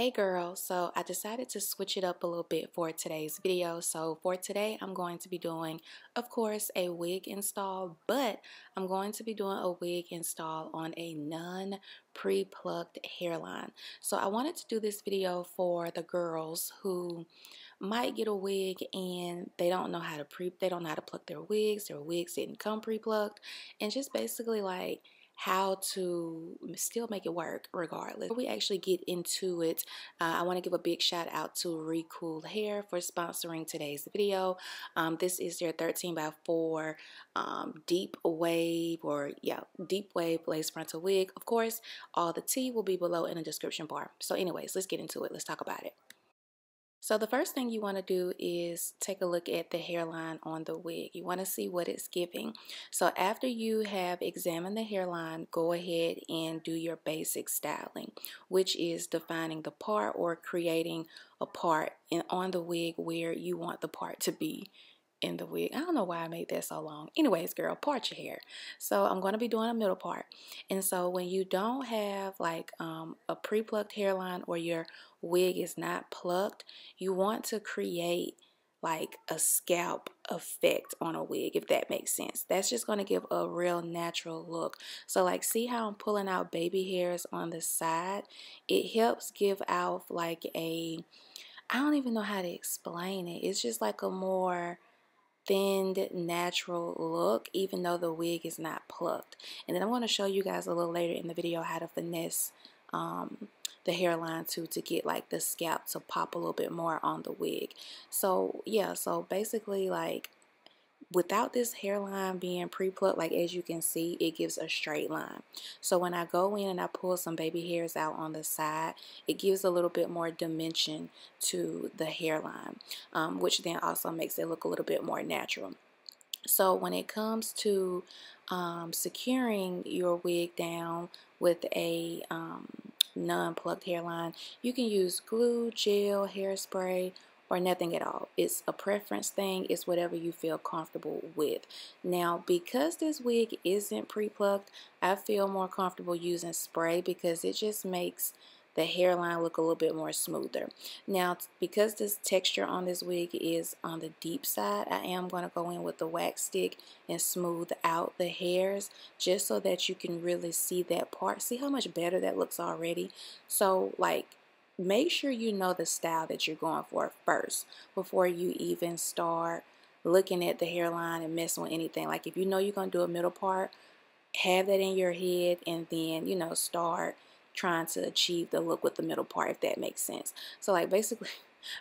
Hey girl, so I decided to switch it up a little bit for today's video. So for today, I'm going to be doing, of course, a wig install, but I'm going to be doing a wig install on a non pre-plucked hairline. So I wanted to do this video for the girls who might get a wig and they don't know how to pre they don't know how to pluck their wigs, their wigs didn't come pre-plucked, and just basically like how to still make it work regardless. Before we actually get into it, uh, I want to give a big shout out to Recool Hair for sponsoring today's video. Um, this is their 13 by 4 um, deep wave or yeah, deep wave lace frontal wig. Of course, all the tea will be below in the description bar. So anyways, let's get into it. Let's talk about it. So the first thing you want to do is take a look at the hairline on the wig. You want to see what it's giving. So after you have examined the hairline, go ahead and do your basic styling, which is defining the part or creating a part on the wig where you want the part to be in the wig. I don't know why I made that so long. Anyways, girl, part your hair. So I'm going to be doing a middle part. And so when you don't have like um, a pre-plucked hairline or your wig is not plucked, you want to create like a scalp effect on a wig if that makes sense that's just going to give a real natural look so like see how I'm pulling out baby hairs on the side it helps give out like a I don't even know how to explain it it's just like a more thinned natural look even though the wig is not plucked. And then I'm going to show you guys a little later in the video how to finesse um, the hairline too to get like the scalp to pop a little bit more on the wig. So yeah so basically like without this hairline being pre-plucked like as you can see it gives a straight line. So when I go in and I pull some baby hairs out on the side it gives a little bit more dimension to the hairline um, which then also makes it look a little bit more natural. So when it comes to um, securing your wig down with a um, non-plucked hairline you can use glue gel hairspray or nothing at all. It's a preference thing. It's whatever you feel comfortable with. Now, because this wig isn't pre-plucked, I feel more comfortable using spray because it just makes the hairline look a little bit more smoother. Now, because this texture on this wig is on the deep side, I am going to go in with the wax stick and smooth out the hairs just so that you can really see that part. See how much better that looks already? So, like, make sure you know the style that you're going for first before you even start looking at the hairline and messing with anything. Like if you know you're going to do a middle part, have that in your head and then, you know, start trying to achieve the look with the middle part if that makes sense. So like basically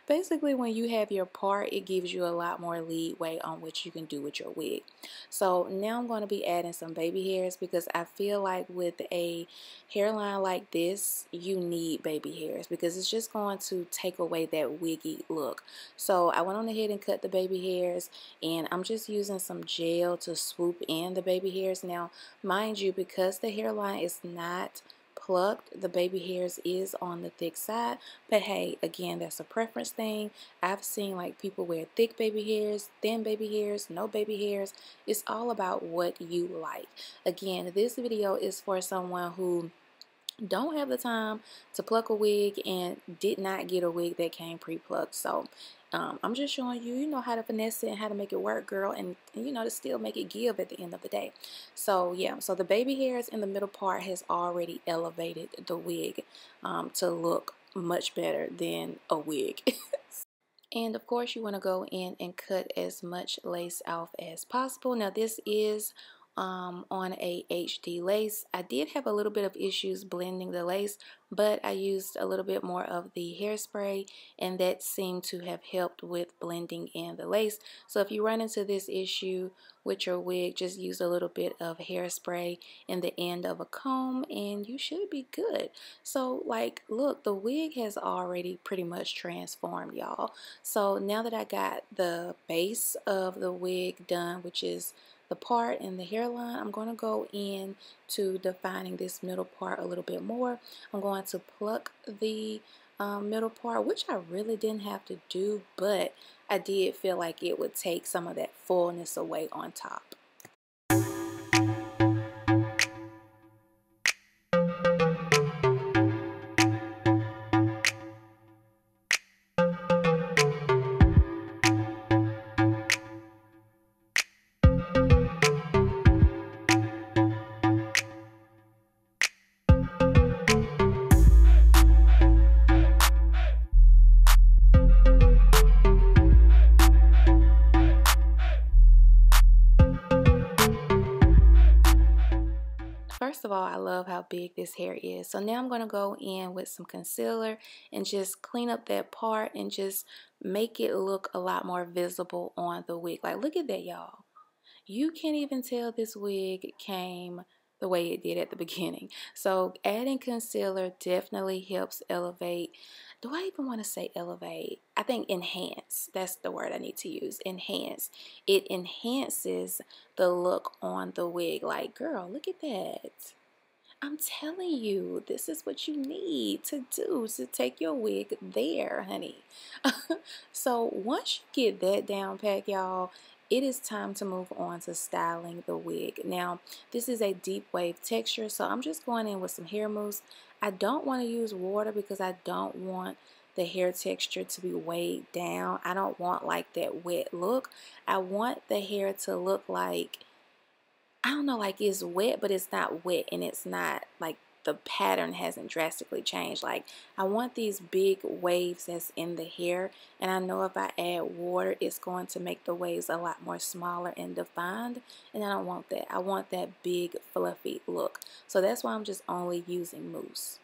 Basically, when you have your part, it gives you a lot more leeway on what you can do with your wig. So now I'm going to be adding some baby hairs because I feel like with a hairline like this, you need baby hairs because it's just going to take away that wiggy look. So I went on ahead and cut the baby hairs and I'm just using some gel to swoop in the baby hairs. Now, mind you, because the hairline is not plucked, the baby hairs is on the thick side. But hey, again, that's a preference thing. I've seen like people wear thick baby hairs, thin baby hairs, no baby hairs. It's all about what you like. Again, this video is for someone who don't have the time to pluck a wig and did not get a wig that came pre-plucked. So um, I'm just showing you, you know, how to finesse it and how to make it work, girl, and, and, you know, to still make it give at the end of the day. So, yeah, so the baby hairs in the middle part has already elevated the wig um, to look much better than a wig. and, of course, you want to go in and cut as much lace off as possible. Now, this is um, on a HD lace. I did have a little bit of issues blending the lace, but I used a little bit more of the hairspray and that seemed to have helped with blending in the lace. So if you run into this issue with your wig, just use a little bit of hairspray in the end of a comb and you should be good. So like, look, the wig has already pretty much transformed, y'all. So now that I got the base of the wig done, which is the part and the hairline, I'm going to go in to defining this middle part a little bit more. I'm going to pluck the um, middle part, which I really didn't have to do, but I did feel like it would take some of that fullness away on top. Of all, I love how big this hair is. So now I'm going to go in with some concealer and just clean up that part and just make it look a lot more visible on the wig. Like, look at that, y'all. You can't even tell this wig came the way it did at the beginning. So adding concealer definitely helps elevate. Do I even want to say elevate? I think enhance. That's the word I need to use. Enhance. It enhances the look on the wig. Like, girl, look at that. I'm telling you, this is what you need to do to take your wig there, honey. so once you get that down pat, y'all, it is time to move on to styling the wig. Now, this is a deep wave texture, so I'm just going in with some hair mousse. I don't want to use water because I don't want the hair texture to be weighed down. I don't want like that wet look. I want the hair to look like, I don't know, like it's wet, but it's not wet and it's not like the pattern hasn't drastically changed. Like I want these big waves that's in the hair and I know if I add water it's going to make the waves a lot more smaller and defined and I don't want that. I want that big fluffy look. So that's why I'm just only using mousse.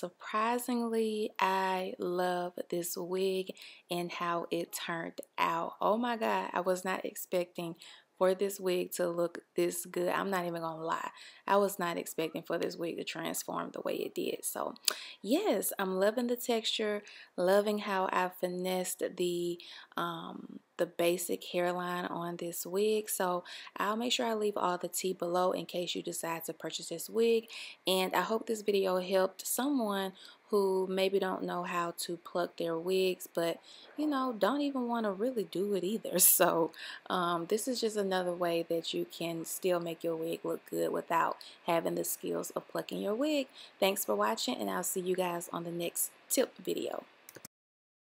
Surprisingly, I love this wig and how it turned out. Oh my God, I was not expecting for this wig to look this good. I'm not even gonna lie. I was not expecting for this wig to transform the way it did. So yes, I'm loving the texture, loving how I finessed the um, the basic hairline on this wig. So I'll make sure I leave all the tea below in case you decide to purchase this wig. And I hope this video helped someone who maybe don't know how to pluck their wigs, but you know, don't even want to really do it either. So, um, this is just another way that you can still make your wig look good without having the skills of plucking your wig. Thanks for watching, and I'll see you guys on the next tip video.